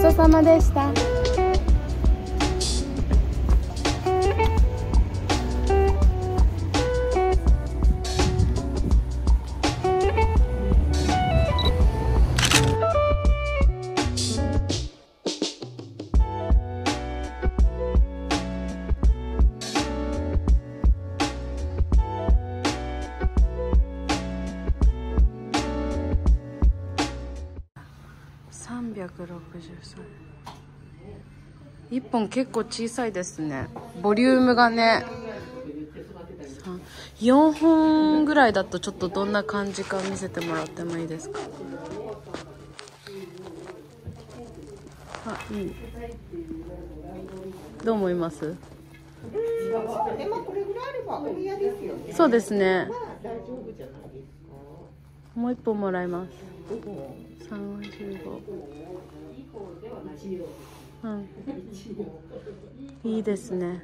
ちそうさまでした。363 1本結構小さいですね。ボリュームがね。4本ぐらいだとちょっとどんな感じか見せてもらってもいいですか？あいいどう思います？そうですね。もう一本もらいます三は十五うん。いいですね。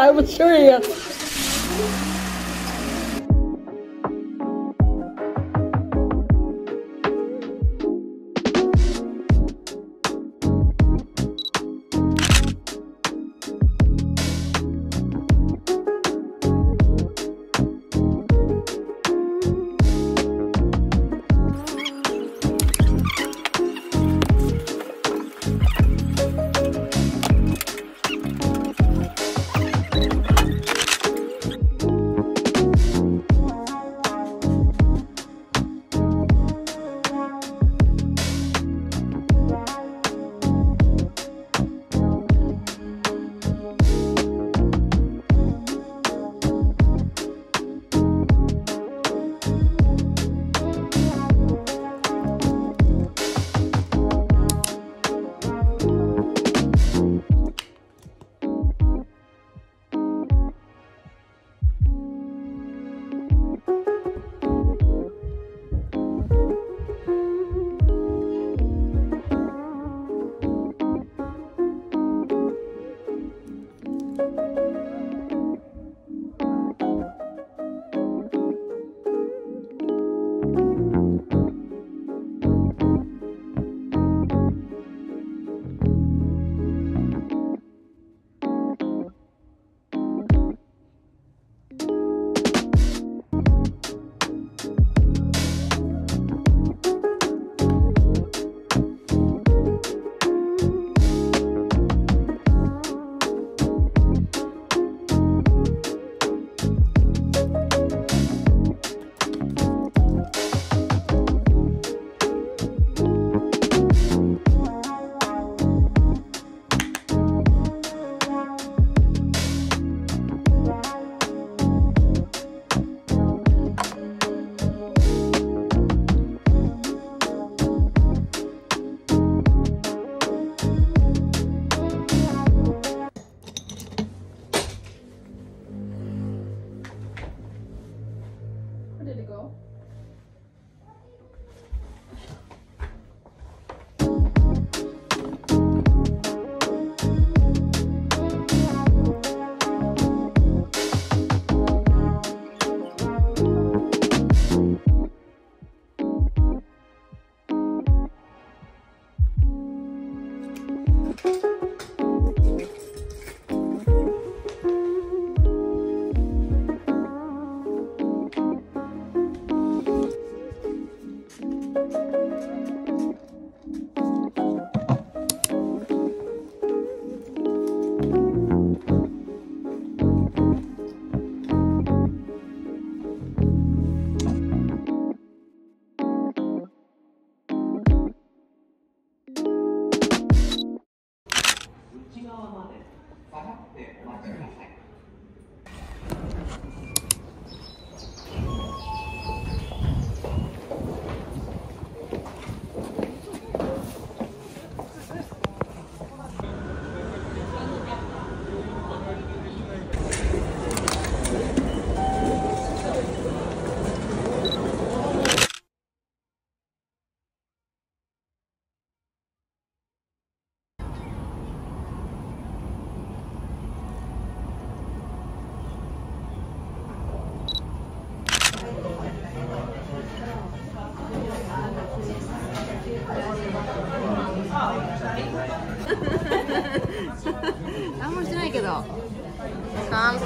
I was sure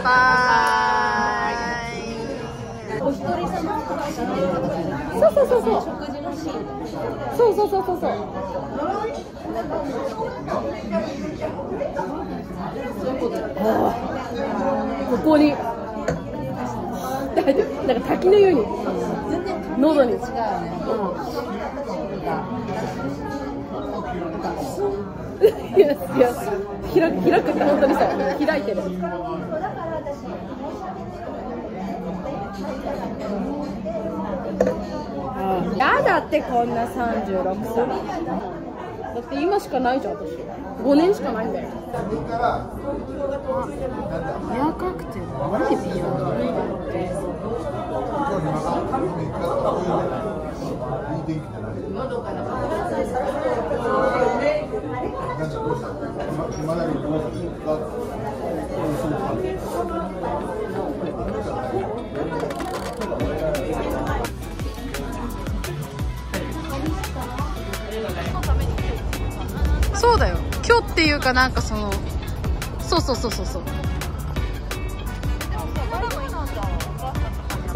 お一人様そうそうそうそう食事のシーンそうそうそうそうそうここになんか滝のように喉に違ういやいや開く開くって本当にさ開いてるやだってこんな36歳。だって今しかないじゃん私。5年しかないんだよ。ヘアカクテル何美容今だにどかなんかそのそうそうそうそうそう。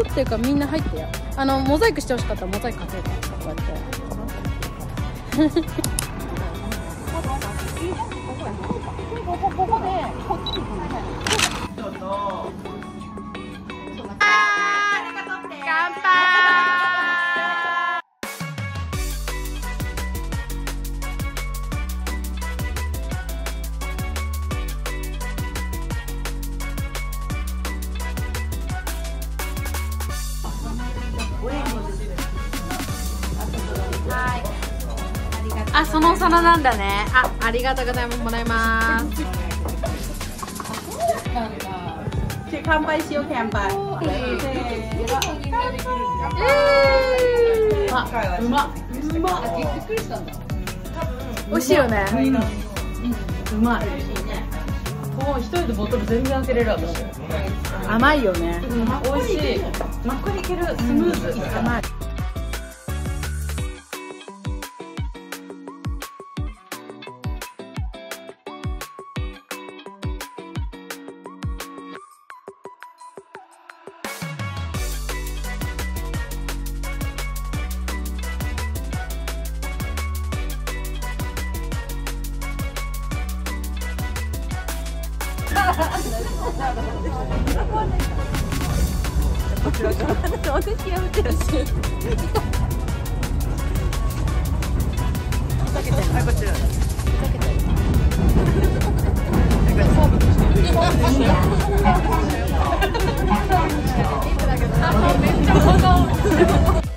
っていうかみんな入ってよあのモザイクしてほしかったらモザイクかける。からこうやって。乾杯あ、そのお皿なんだね。あ、ありがとうございます。もらいます。乾杯しよう乾杯。えあうま。っうま。っ美味しいよね。うまい。もう一人でボトル全然開けれる私。甘いよね。美味しい。マックリいける。スムーズ。甘い席やめてらっしゃる。ふざけてる。はい、こっちだ。ふざけて。めっちゃ踊る。